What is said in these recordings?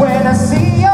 When I see you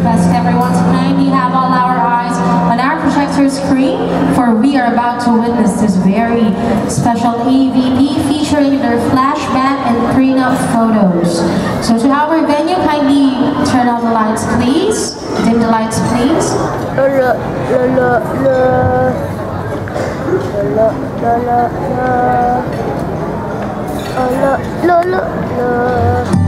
request everyone to kindly have all our eyes on our projector screen, for we are about to witness this very special AVP featuring their flashback and prenup photos. So to our venue, kindly turn on the lights, please. Dim the lights, please. La la la la la.